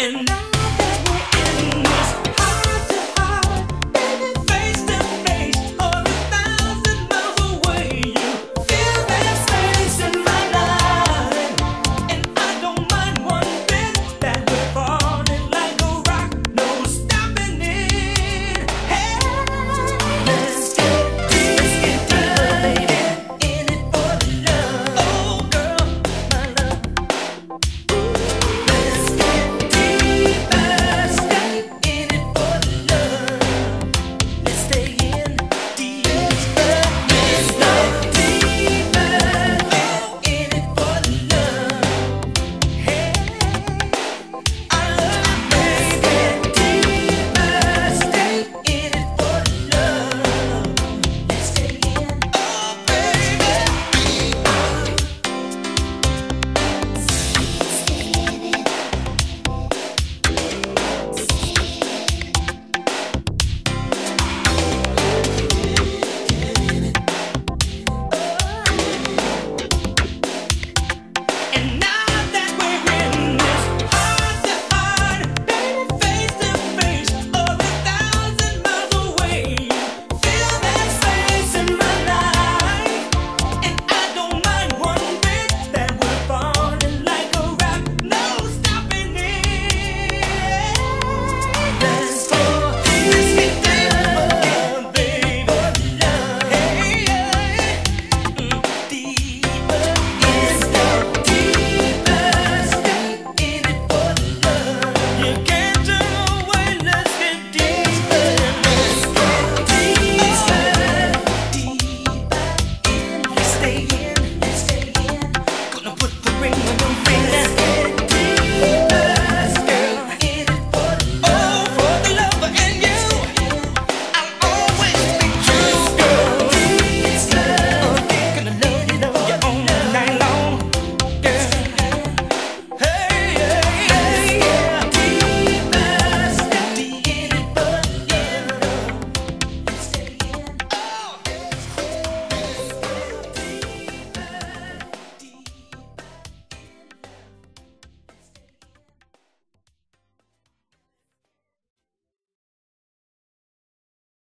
and